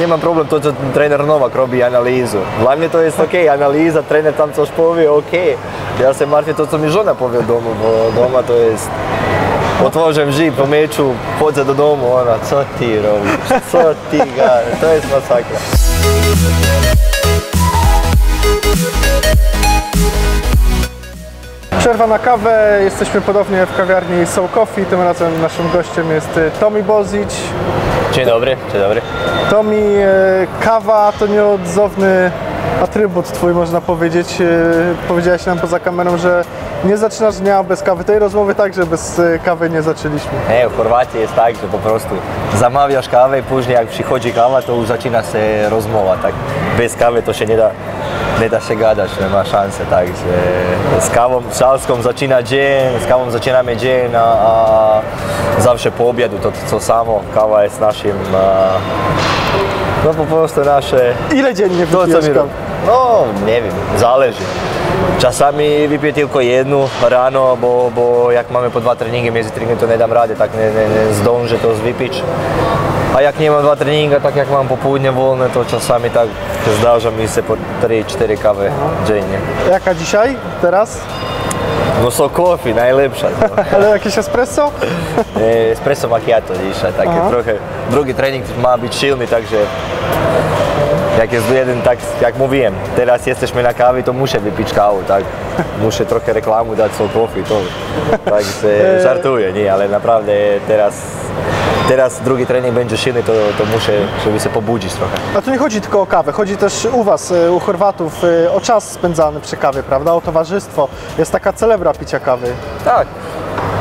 nie mam problem to, co trener Nowak robi analizu. Dla mnie to jest ok, analiza, trener tam coś powie, ok. Ja się martwię to, co mi żona powie domu, bo doma to jest... Otworzę drzwi po meczu, chodzę do domu, ona, co ty robisz, co ty gadasz, to jest masakra. Przerwa na kawę, jesteśmy podobnie w kawiarni Soul Coffee, tym razem naszym gościem jest y, Tomi Bozic. Dzień dobry, dzień dobry. Tomi, y, kawa to nieodzowny atrybut twój, można powiedzieć. Y, Powiedziałeś nam poza kamerą, że nie zaczynasz dnia bez kawy. Tej rozmowy także bez y, kawy nie zaczęliśmy. Nie, w Chorwacji jest tak, że po prostu zamawiasz kawę i później jak przychodzi kawa, to już zaczyna się rozmowa, tak. Bez kawy to się nie da, da się gadać, nie ma szansy, tak. Że z kawą szalską zaczyna dzień, z kawą zaczynamy dzień, a, a zawsze po obiadu to to samo. Kawa jest naszym, a, no po prostu nasze Ile dziennie to, co mi? No, nie wiem, zależy. Czasami wypiję tylko jedną rano, bo, bo jak mamy po dwa treningi między treningiem, to nie dam rady, tak nie, nie, nie zdążę to wypić. A jak nie mam dwa treninga, tak jak mam popołudnie wolne, to czasami tak zdarza mi się po 3-4 kawy dziennie. Jaka dzisiaj, teraz? No so coffee, najlepsza. No. Ale jakieś espresso? E, Espresso macchiato dzisiaj, Aha. trochę. Drugi trening ma być silny, także jak jest jeden, tak jak mówiłem, teraz jesteśmy na kawie, to muszę wypić kawę, tak? Muszę trochę reklamu dać so coffee, to tak żartuję, nie, ale naprawdę teraz, teraz drugi trening będzie silny, to, to muszę, żeby się pobudzić trochę. A tu nie chodzi tylko o kawę, chodzi też u Was, y, u Chorwatów, y, o czas spędzany przy kawie, prawda? O towarzystwo. Jest taka celebra picia kawy. Tak.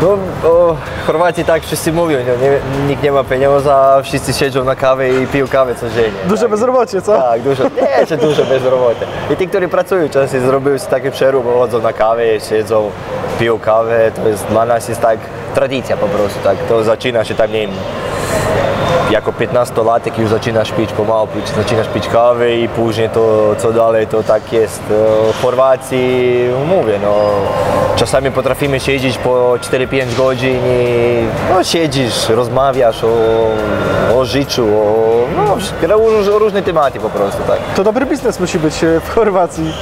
No, o Chorwacji tak wszyscy mówią, nie, nikt nie ma pieniędzy, a wszyscy siedzą na kawie i piją kawę codziennie. Duże tak. bezrobocie, co? Tak, dużo, nie, że dużo bezroboty. I ci, którzy pracują, często zrobiły sobie takie przerób, chodzą na kawę, siedzą, piją kawę, to jest, dla nas jest tak tradycja po prostu, tak, to zaczyna się tam, nie wiem, jako 15-latek już zaczynasz pić pomału, pić, zaczynasz pić kawę i później to co dalej, to tak jest. E, W Chorwacji mówię, no czasami potrafimy siedzieć po 4-5 godzin i no, siedzisz, rozmawiasz o, o życiu, o no, róż- różne tematy po prostu, tak. To dobry biznes musi być y, w Chorwacji.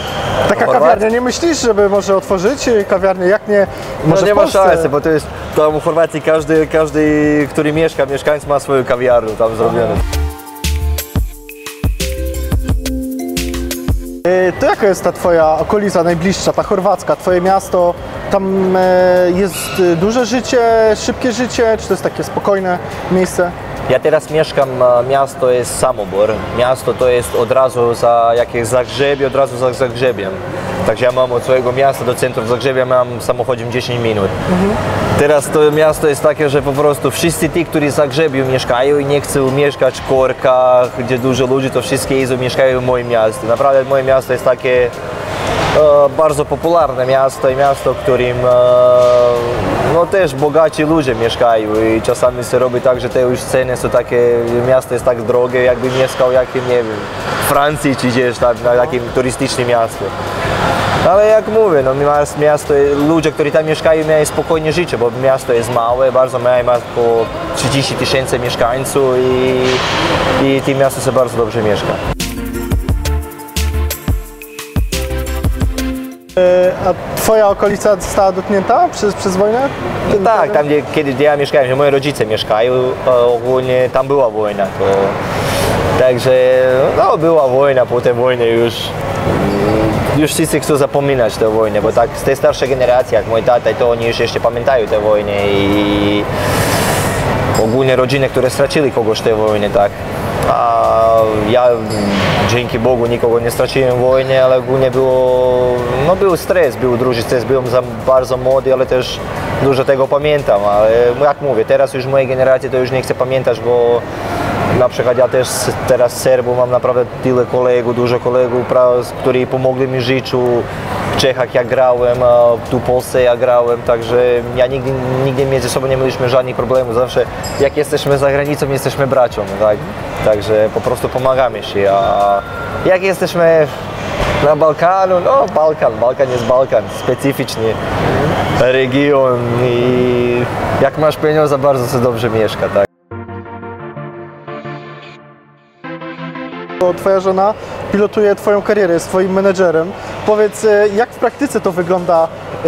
Taka Chorwacji? kawiarnia, nie myślisz, żeby może otworzyć y, kawiarnię? Jak nie? Może no nie ma szansy, bo to jest tam w Chorwacji każdy, każdy, który mieszka, mieszkańc ma swoją kawiarnię tam zrobioną. Y, To jaka jest ta Twoja okolica najbliższa, ta chorwacka, Twoje miasto? Tam e, jest y, duże życie, szybkie życie, czy to jest takie spokojne miejsce? Ja teraz mieszkam, miasto jest Samobor. Miasto to jest od razu za, jak jest Zagrzebie, od razu za Zagrzebiem. Także ja mam od swojego miasta do centrum Zagrzebia mam samochodem 10 minut. Teraz to miasto jest takie, że po prostu wszyscy ci, którzy w Zagrzebiu mieszkają i nie chcą mieszkać w Korkach, gdzie dużo ludzi, to wszystkie jeżdżą, mieszkają w moim mieście. Naprawdę moje miasto jest takie e, bardzo popularne miasto i miasto, w którym e, no też bogaci ludzie mieszkają i czasami się robi tak, że te już ceny są takie, miasto jest tak drogie, jakby mieszkał jakim, nie wiem, Francji czy gdzieś tam, na takim turystycznym miaście. Ale jak mówię, no miast- miasto, ludzie, którzy tam mieszkają, mają spokojnie życie, bo miasto jest małe, bardzo małe, ma po 30 tysięcy mieszkańców i, i tym miasto się bardzo dobrze mieszka. A Twoja okolica została dotknięta przez, przez wojnę? Ten- Tak, tam gdzie kiedyś gdzie ja mieszkałem, moi rodzice mieszkają, e, ogólnie tam była wojna. To, także no, była wojna, po tej wojnie już, mm, już wszyscy chcą zapominać tę wojnę, bo tak z tej starszej generacji, jak mój tata, to oni już jeszcze pamiętają tę wojnę i ogólnie rodziny, które straciły kogoś w tej wojnie, tak. A ja dzięki Bogu nikogo nie straciłem w wojnie, ale ogólnie było, no był stres, był duży stres, byłem za bardzo młody, ale też dużo tego pamiętam, ale jak mówię, teraz już mojej generacji to już nie chcę pamiętać, bo na przykład ja też teraz z Serbu mam naprawdę tyle kolegów, dużo kolegów, którzy pomogli mi w życiu, w Czechach ja grałem, tu w Polsce ja grałem, także ja nigdy, nigdy między sobą nie mieliśmy żadnych problemów, zawsze jak jesteśmy za granicą, jesteśmy bracią, tak? Także po prostu pomagamy się, a jak jesteśmy na Balkanu, no Balkan, Balkan jest Balkan, specyficzny region i jak masz pieniądze, bardzo się dobrze mieszka, tak? Bo twoja żona pilotuje twoją karierę, jest twoim menedżerem. Powiedz, e, jak w praktyce to wygląda? E,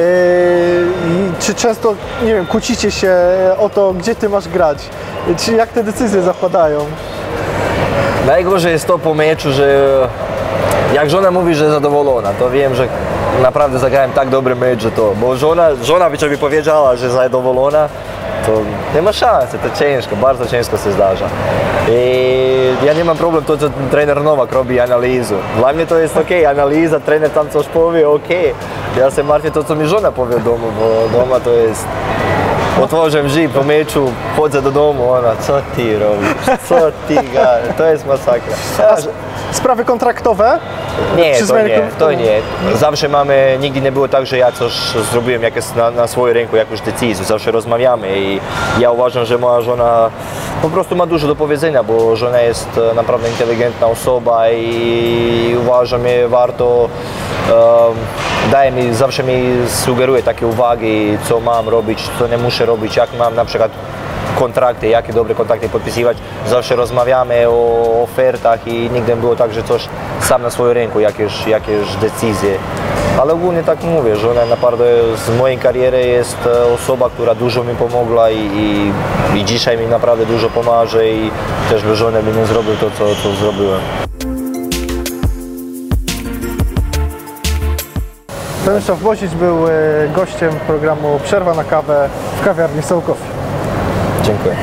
Czy często, nie wiem, kłócicie się o to, gdzie ty masz grać? Czy jak te decyzje zapadają? Najgorzej jest to po meczu, że jak żona mówi, że zadowolona, to wiem, że naprawdę zagrałem tak dobry mecz, że to, bo żona, żona by mi powiedziała, że zadowolona, to nie ma szansy, to ciężko, bardzo ciężko się zdarza. I ja nie mam problem to, co trener Nowak robi analizę. Dla mnie to jest ok, analiza, trener tam coś powie, ok. Ja się martwię to, co mi żona powie w domu, bo doma to jest Otworzę drzwi po meczu, chodzę do domu, ona, co ty robisz, co ty gadasz, to jest masakra. Sprawy kontraktowe? Nie, to nie, to nie. Zawsze mamy, nigdy nie było tak, że ja coś zrobiłem jakieś na, na swoją ręku, jakąś decyzję, zawsze rozmawiamy i ja uważam, że moja żona po prostu ma dużo do powiedzenia, bo żona jest e, naprawdę inteligentna osoba i uważam, że warto, e, daje mi, zawsze mi sugeruje takie uwagi, co mam robić, co nie muszę robić, jak mam na przykład kontrakty, jakie dobre kontrakty podpisywać. Zawsze rozmawiamy o ofertach i nigdy nie było tak, że coś sam na swoim ręku, jakieś, jakieś decyzje. Ale ogólnie tak mówię, że ona naprawdę z mojej kariery jest e, osoba, która dużo mi pomogła i, i, i dzisiaj mi naprawdę dużo pomaga i też bez żony bym nie zrobił to, co, co zrobiłem. Stanisław Wozic był e, gościem programu Przerwa na kawę w kawiarni Sołkowie. Dziękuję.